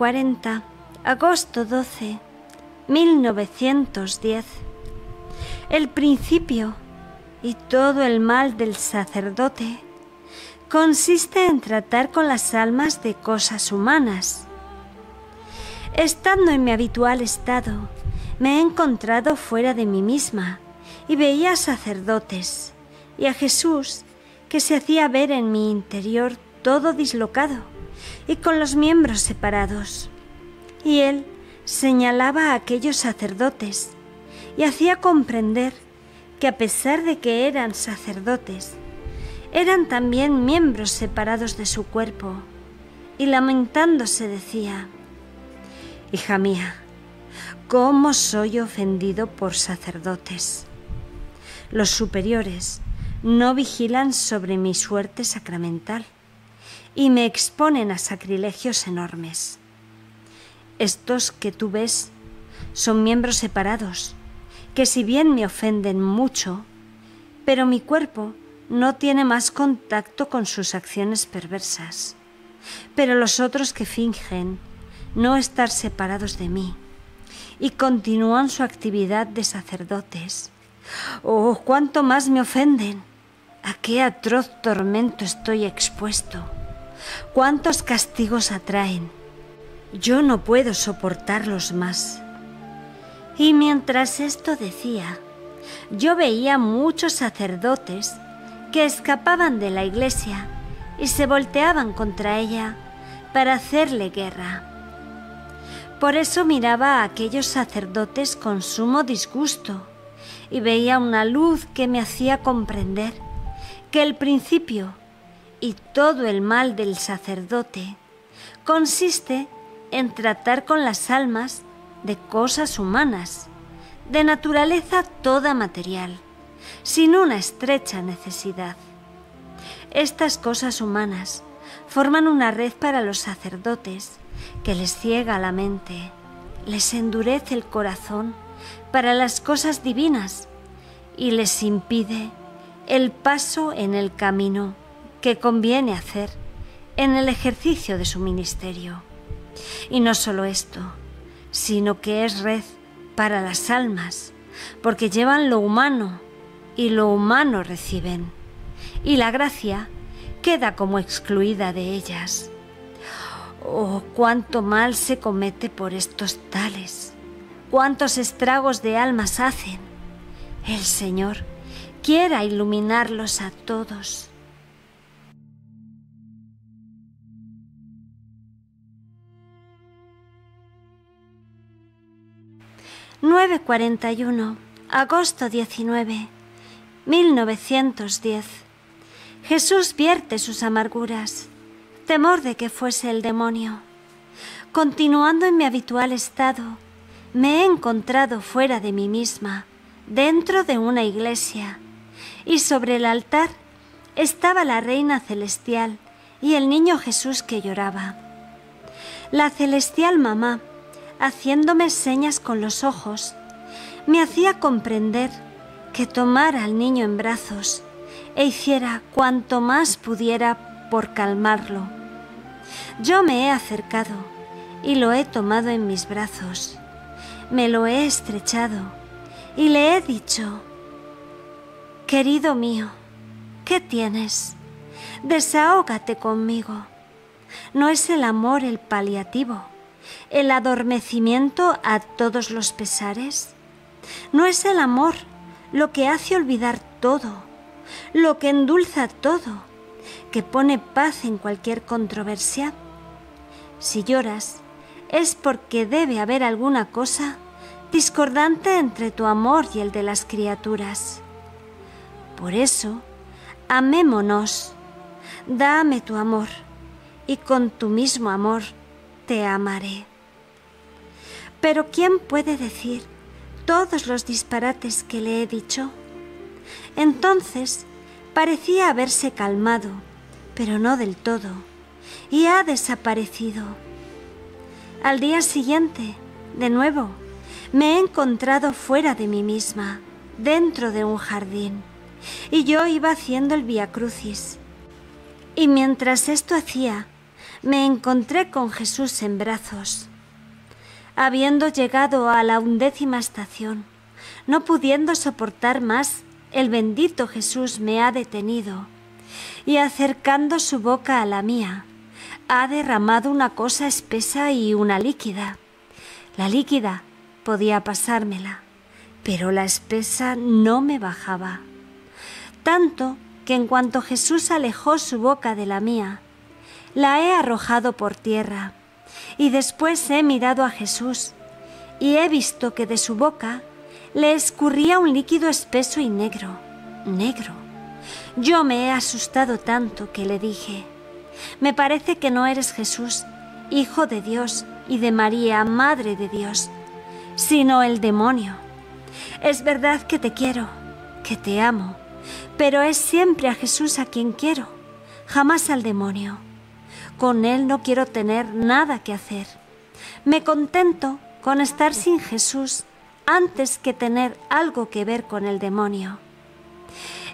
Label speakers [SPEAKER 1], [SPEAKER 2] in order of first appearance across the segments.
[SPEAKER 1] 9.40, agosto 12, 1910. El principio y todo el mal del sacerdote consiste en tratar con las almas de cosas humanas. Estando en mi habitual estado, me he encontrado fuera de mí misma y veía sacerdotes y a Jesús que se hacía ver en mi interior todo dislocado y con los miembros separados. Y él señalaba a aquellos sacerdotes y hacía comprender que a pesar de que eran sacerdotes, eran también miembros separados de su cuerpo, y lamentándose decía, Hija mía, ¿cómo soy ofendido por sacerdotes? Los superiores no vigilan sobre mi suerte sacramental y me exponen a sacrilegios enormes. Estos que tú ves son miembros separados, que si bien me ofenden mucho, pero mi cuerpo no tiene más contacto con sus acciones perversas. Pero los otros que fingen no estar separados de mí y continúan su actividad de sacerdotes, oh, cuánto más me ofenden. ¿A qué atroz tormento estoy expuesto? ¿Cuántos castigos atraen? Yo no puedo soportarlos más. Y mientras esto decía, yo veía muchos sacerdotes que escapaban de la iglesia y se volteaban contra ella para hacerle guerra. Por eso miraba a aquellos sacerdotes con sumo disgusto y veía una luz que me hacía comprender que el principio y todo el mal del sacerdote consiste en tratar con las almas de cosas humanas, de naturaleza toda material sin una estrecha necesidad. Estas cosas humanas forman una red para los sacerdotes que les ciega la mente, les endurece el corazón para las cosas divinas y les impide el paso en el camino que conviene hacer en el ejercicio de su ministerio. Y no solo esto, sino que es red para las almas, porque llevan lo humano y lo humano reciben, y la gracia queda como excluida de ellas. Oh, cuánto mal se comete por estos tales, cuántos estragos de almas hacen. El Señor quiera iluminarlos a todos. ...941... ...agosto 19... 1910. Jesús vierte sus amarguras, temor de que fuese el demonio. Continuando en mi habitual estado, me he encontrado fuera de mí misma, dentro de una iglesia, y sobre el altar estaba la Reina Celestial y el niño Jesús que lloraba. La celestial mamá, haciéndome señas con los ojos, me hacía comprender que tomara al niño en brazos e hiciera cuanto más pudiera por calmarlo. Yo me he acercado y lo he tomado en mis brazos, me lo he estrechado y le he dicho, Querido mío, ¿qué tienes? Desahógate conmigo. ¿No es el amor el paliativo, el adormecimiento a todos los pesares? ¿No es el amor lo que hace olvidar todo, lo que endulza todo, que pone paz en cualquier controversia. Si lloras, es porque debe haber alguna cosa discordante entre tu amor y el de las criaturas. Por eso, amémonos, dame tu amor, y con tu mismo amor te amaré. Pero ¿quién puede decir todos los disparates que le he dicho? Entonces parecía haberse calmado, pero no del todo, y ha desaparecido. Al día siguiente, de nuevo, me he encontrado fuera de mí misma, dentro de un jardín, y yo iba haciendo el Via Crucis. Y mientras esto hacía, me encontré con Jesús en brazos. Habiendo llegado a la undécima estación, no pudiendo soportar más, el bendito Jesús me ha detenido y acercando su boca a la mía, ha derramado una cosa espesa y una líquida. La líquida podía pasármela, pero la espesa no me bajaba. Tanto que en cuanto Jesús alejó su boca de la mía, la he arrojado por tierra, y después he mirado a Jesús, y he visto que de su boca le escurría un líquido espeso y negro, negro. Yo me he asustado tanto que le dije, me parece que no eres Jesús, Hijo de Dios y de María, Madre de Dios, sino el demonio. Es verdad que te quiero, que te amo, pero es siempre a Jesús a quien quiero, jamás al demonio. Con él no quiero tener nada que hacer. Me contento con estar sin Jesús antes que tener algo que ver con el demonio.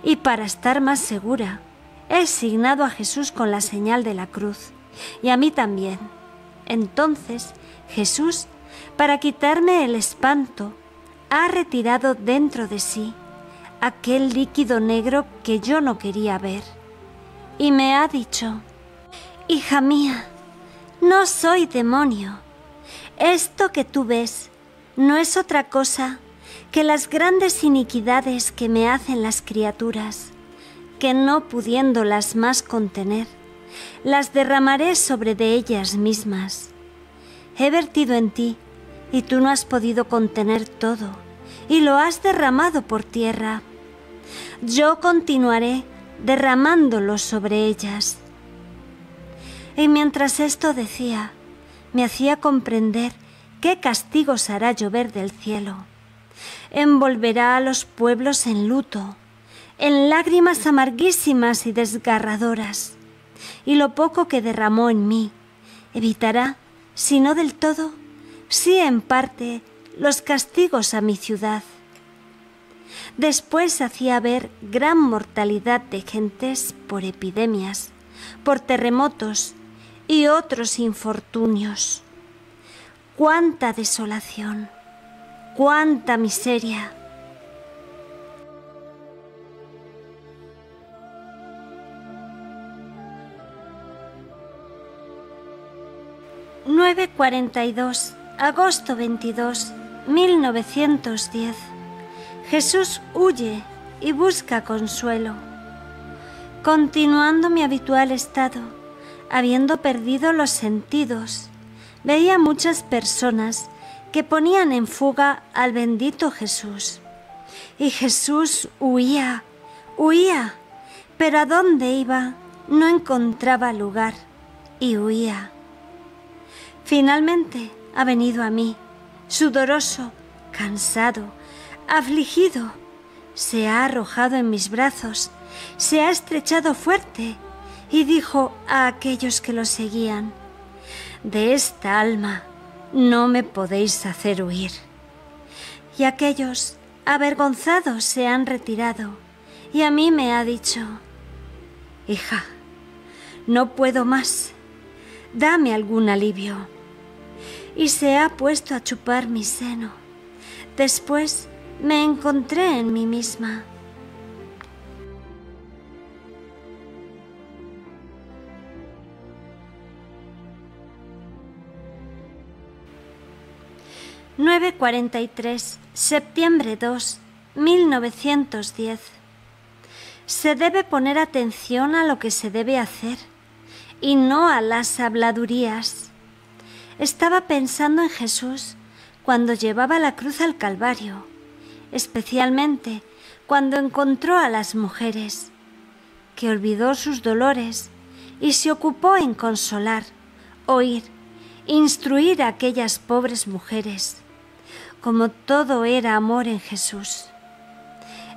[SPEAKER 1] Y para estar más segura, he signado a Jesús con la señal de la cruz, y a mí también. Entonces Jesús, para quitarme el espanto, ha retirado dentro de sí aquel líquido negro que yo no quería ver, y me ha dicho, Hija mía, no soy demonio. Esto que tú ves no es otra cosa que las grandes iniquidades que me hacen las criaturas, que no pudiéndolas más contener, las derramaré sobre de ellas mismas. He vertido en ti, y tú no has podido contener todo, y lo has derramado por tierra. Yo continuaré derramándolo sobre ellas. Y mientras esto decía, me hacía comprender qué castigos hará llover del cielo. Envolverá a los pueblos en luto, en lágrimas amarguísimas y desgarradoras, y lo poco que derramó en mí evitará, si no del todo, sí en parte, los castigos a mi ciudad. Después hacía ver gran mortalidad de gentes por epidemias, por terremotos y otros infortunios. Cuánta desolación, cuánta miseria. ...942... ...agosto 22... ...1910... ...Jesús huye... ...y busca consuelo... ...continuando mi habitual estado... ...habiendo perdido los sentidos veía muchas personas que ponían en fuga al bendito Jesús. Y Jesús huía, huía, pero a dónde iba no encontraba lugar y huía. Finalmente ha venido a mí, sudoroso, cansado, afligido. Se ha arrojado en mis brazos, se ha estrechado fuerte y dijo a aquellos que lo seguían, de esta alma no me podéis hacer huir. Y aquellos avergonzados se han retirado, y a mí me ha dicho, Hija, no puedo más, dame algún alivio. Y se ha puesto a chupar mi seno. Después me encontré en mí misma 943, septiembre 2, 1910. Se debe poner atención a lo que se debe hacer y no a las habladurías. Estaba pensando en Jesús cuando llevaba la cruz al Calvario, especialmente cuando encontró a las mujeres, que olvidó sus dolores y se ocupó en consolar, oír, instruir a aquellas pobres mujeres como todo era amor en Jesús.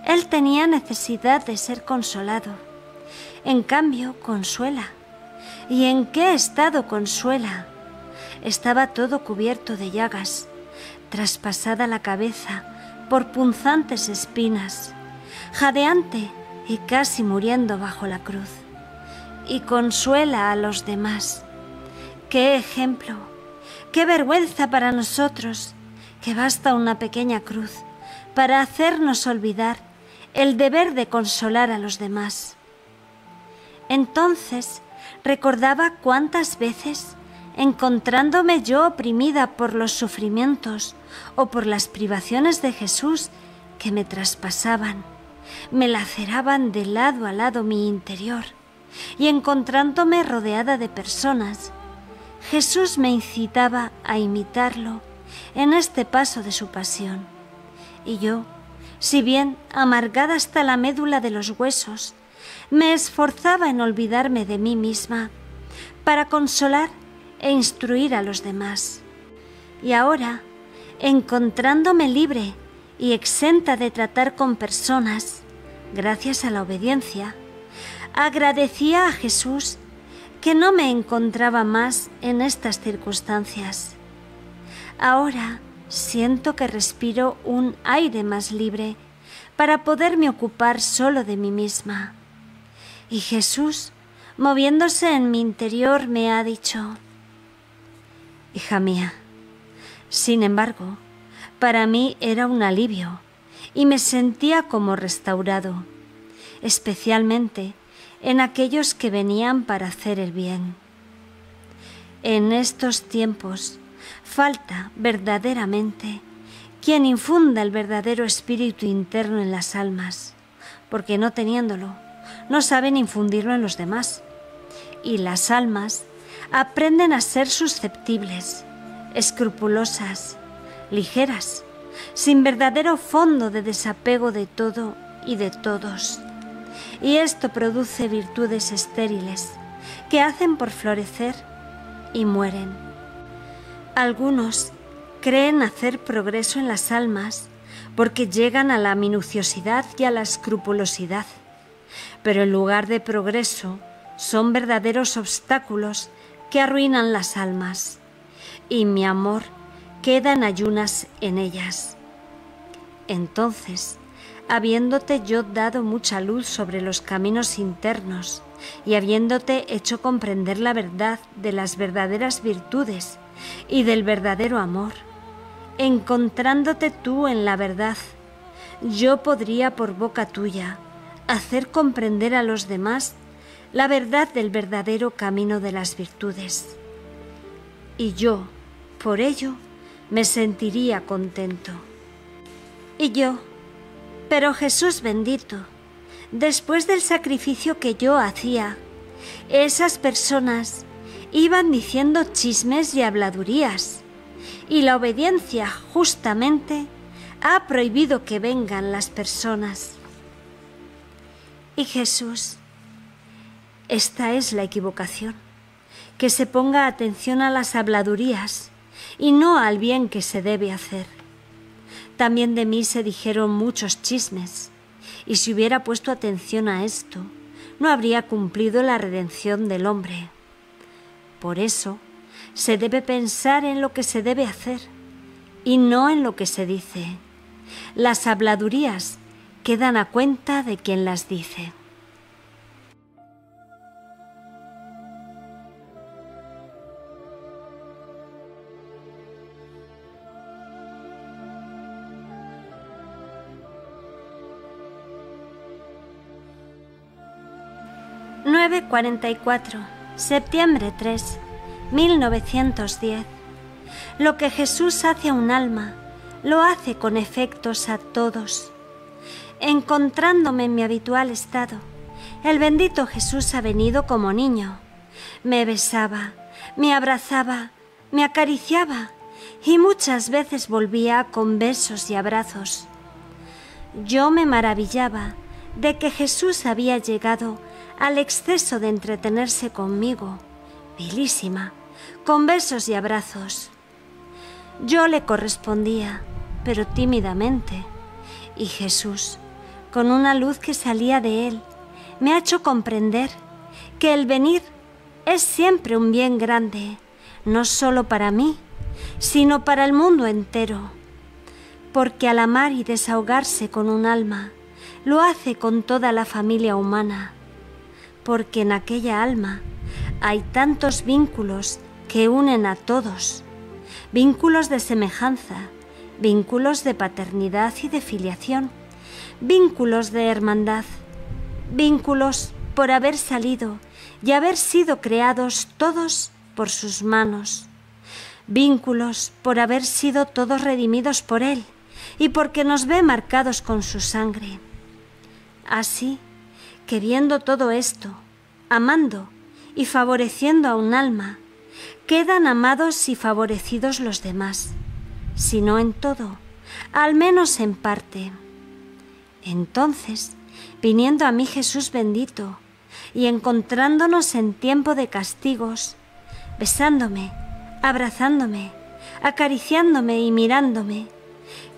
[SPEAKER 1] Él tenía necesidad de ser consolado. En cambio, consuela. ¿Y en qué estado consuela? Estaba todo cubierto de llagas, traspasada la cabeza por punzantes espinas, jadeante y casi muriendo bajo la cruz. Y consuela a los demás. ¡Qué ejemplo! ¡Qué vergüenza para nosotros! Que basta una pequeña cruz para hacernos olvidar el deber de consolar a los demás. Entonces recordaba cuántas veces, encontrándome yo oprimida por los sufrimientos o por las privaciones de Jesús que me traspasaban, me laceraban de lado a lado mi interior, y encontrándome rodeada de personas, Jesús me incitaba a imitarlo en este paso de su pasión. Y yo, si bien amargada hasta la médula de los huesos, me esforzaba en olvidarme de mí misma para consolar e instruir a los demás. Y ahora, encontrándome libre y exenta de tratar con personas, gracias a la obediencia, agradecía a Jesús que no me encontraba más en estas circunstancias. Ahora siento que respiro un aire más libre para poderme ocupar solo de mí misma. Y Jesús, moviéndose en mi interior, me ha dicho, Hija mía, sin embargo, para mí era un alivio y me sentía como restaurado, especialmente en aquellos que venían para hacer el bien. En estos tiempos falta verdaderamente quien infunda el verdadero espíritu interno en las almas, porque no teniéndolo, no saben infundirlo en los demás. Y las almas aprenden a ser susceptibles, escrupulosas, ligeras, sin verdadero fondo de desapego de todo y de todos y esto produce virtudes estériles que hacen por florecer y mueren. Algunos creen hacer progreso en las almas porque llegan a la minuciosidad y a la escrupulosidad, pero en lugar de progreso son verdaderos obstáculos que arruinan las almas, y mi amor queda en ayunas en ellas. Entonces, habiéndote yo dado mucha luz sobre los caminos internos y habiéndote hecho comprender la verdad de las verdaderas virtudes y del verdadero amor, encontrándote tú en la verdad, yo podría por boca tuya hacer comprender a los demás la verdad del verdadero camino de las virtudes. Y yo, por ello, me sentiría contento. Y yo, pero Jesús bendito, después del sacrificio que yo hacía, esas personas iban diciendo chismes y habladurías, y la obediencia justamente ha prohibido que vengan las personas. Y Jesús, esta es la equivocación, que se ponga atención a las habladurías y no al bien que se debe hacer. También de mí se dijeron muchos chismes, y si hubiera puesto atención a esto, no habría cumplido la redención del hombre. Por eso, se debe pensar en lo que se debe hacer y no en lo que se dice. Las habladurías quedan a cuenta de quien las dice. 944, septiembre 3, 1910. Lo que Jesús hace a un alma, lo hace con efectos a todos. Encontrándome en mi habitual estado, el bendito Jesús ha venido como niño. Me besaba, me abrazaba, me acariciaba y muchas veces volvía con besos y abrazos. Yo me maravillaba de que Jesús había llegado al exceso de entretenerse conmigo, vilísima, con besos y abrazos. Yo le correspondía, pero tímidamente, y Jesús, con una luz que salía de él, me ha hecho comprender que el venir es siempre un bien grande, no solo para mí, sino para el mundo entero, porque al amar y desahogarse con un alma, lo hace con toda la familia humana porque en aquella alma hay tantos vínculos que unen a todos, vínculos de semejanza, vínculos de paternidad y de filiación, vínculos de hermandad, vínculos por haber salido y haber sido creados todos por sus manos, vínculos por haber sido todos redimidos por Él y porque nos ve marcados con su sangre. Así que viendo todo esto, amando y favoreciendo a un alma, quedan amados y favorecidos los demás, si no en todo, al menos en parte. Entonces, viniendo a mí Jesús bendito, y encontrándonos en tiempo de castigos, besándome, abrazándome, acariciándome y mirándome,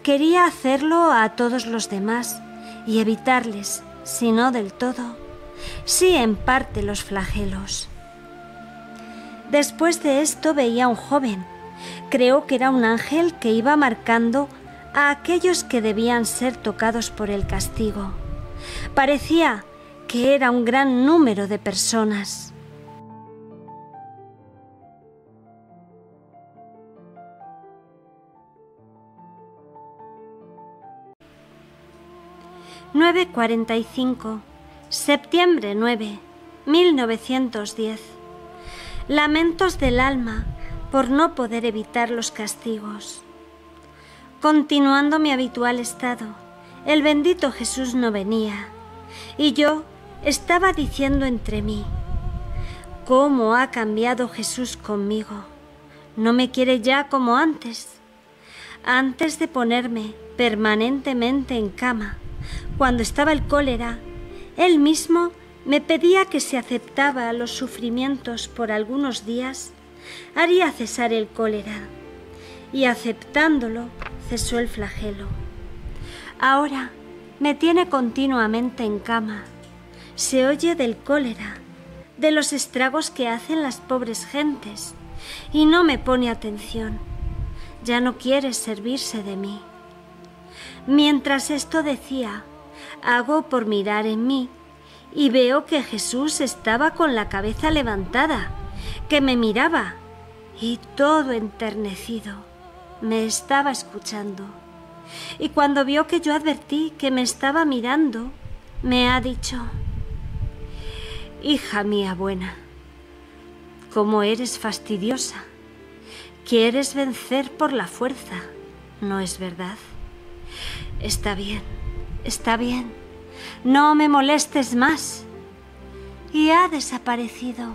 [SPEAKER 1] quería hacerlo a todos los demás y evitarles, si no del todo, sí en parte los flagelos. Después de esto veía un joven, creo que era un ángel que iba marcando a aquellos que debían ser tocados por el castigo. Parecía que era un gran número de personas. ...9.45... ...septiembre 9... ...1910... ...lamentos del alma... ...por no poder evitar los castigos... ...continuando mi habitual estado... ...el bendito Jesús no venía... ...y yo estaba diciendo entre mí, ¿cómo ha cambiado Jesús conmigo? No me quiere ya como antes. Antes de ponerme permanentemente en cama, cuando estaba el cólera, él mismo me pedía que si aceptaba los sufrimientos por algunos días, haría cesar el cólera, y aceptándolo cesó el flagelo. Ahora me tiene continuamente en cama se oye del cólera, de los estragos que hacen las pobres gentes, y no me pone atención. Ya no quiere servirse de mí. Mientras esto decía, hago por mirar en mí, y veo que Jesús estaba con la cabeza levantada, que me miraba, y todo enternecido, me estaba escuchando. Y cuando vio que yo advertí que me estaba mirando, me ha dicho, Hija mía buena, cómo eres fastidiosa. Quieres vencer por la fuerza, ¿no es verdad? Está bien, está bien. No me molestes más. Y ha desaparecido